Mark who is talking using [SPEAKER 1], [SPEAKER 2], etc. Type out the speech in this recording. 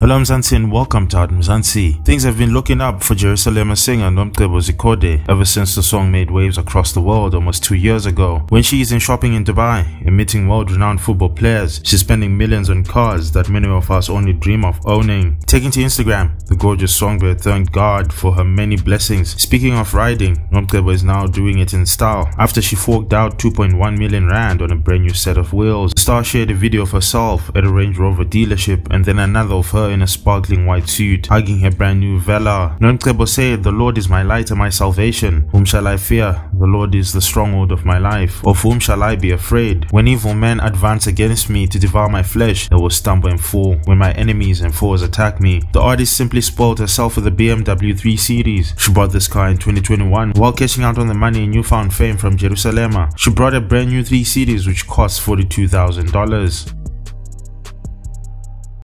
[SPEAKER 1] Hello Mzansi and welcome to Hot Mzansi. Things have been looking up for Jerusalem singer Nomcebo Zikode ever since the song made waves across the world almost two years ago. When she isn't shopping in Dubai and meeting world-renowned football players, she's spending millions on cars that many of us only dream of owning. Taking to Instagram, the gorgeous songbird thanked God for her many blessings. Speaking of riding, Nomcebo is now doing it in style after she forked out 2.1 million rand on a brand new set of wheels. The star shared a video of herself at a Range Rover dealership and then another of her in a sparkling white suit, hugging her brand new Velar. Nomcebo said, The Lord is my light and my salvation. Whom shall I fear? The Lord is the stronghold of my life. Of whom shall I be afraid? When evil men advance against me to devour my flesh, they will stumble and fall. When my enemies and foes attack me, the artist simply spoiled herself with a BMW 3 Series. She bought this car in 2021 while cashing out on the money and newfound fame from Jerusalem. She brought a brand new 3 Series which cost $42,000.